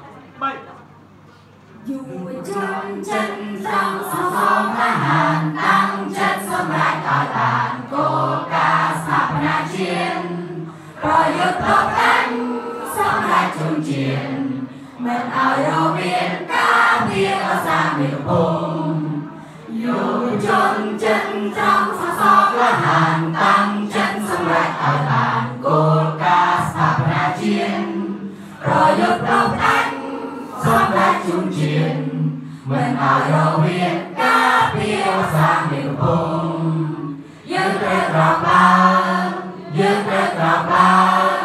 3យុវជនចិត្តត្រង់សងសំអាហារតាំងចិត្តសម្រាប់ឲ្យបានគោលការណ៍ស្ថាបនាជាតិប្រយុទ្ធប្រកាន់សម្រាប់ជនជាតិមិនឲ្យរមានការពារអសាមិកភូមិយុវជនចិត្តត្រង់សងសំអាហារតាំងចិត្តសម្រាប់ឲ្យបានគោលការណ៍ស្ថាបនាជាតិប្រយុទ្ធប្រ មិនឲ្យរវាងការពីអសាមិភពយើងត្រូវក្រាបឡើងយើងត្រូវក្រាបឡើង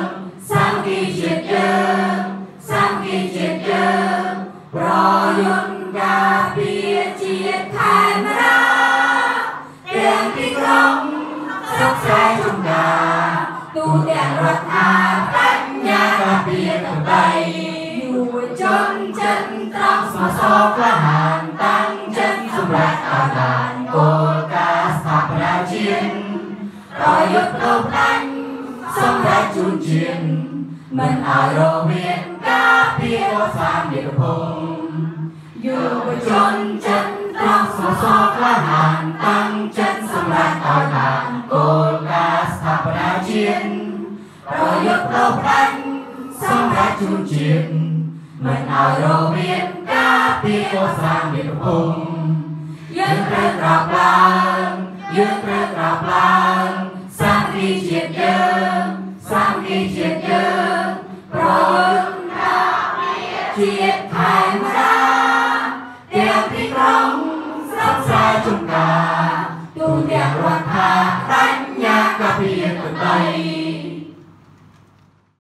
សាមគ្គីជាតិយើងសាមគ្គីជាតិយើងប្រយុទ្ធការពីជាតិខេមរាទាំងទីក្រុងស្រុកស្រែចំការទូទាំងរដ្ឋាបញ្ញាការពីទាំងដីយុវជន ចិត្តត្រង់ស្មោះសរក្លាហានតាំងចិត្តសម្រាប់អាដានគោលការណ៍ស្ថាបនាជាតិប្រយុទ្ធប្រដាញ់សម្រាប់ជួនជាតិមិនឲ្យរវាងការពីអសាមិភពយុវជនចិត្តត្រង់ស្មោះសរក្លាហានតាំងចិត្តសម្រាប់ឲ្យបានគោលការណ៍ស្ថាបនាជាតិប្រយុទ្ធប្រដាញ់សម្រាប់ជួនជាតិ មិនឲ្យរវាងការពីកសាងមាតុភូមិយើងត្រូវក្រាបឡើងយើងត្រូវក្រាបឡើងសាមគ្គីជាតិយើងសាមគ្គីជាតិយើងប្រយ័ត្នការជាតិខេមរាទាំងពីក្រុងស្រុកស្រែចំការទូទាំងរដ្ឋាភិបាល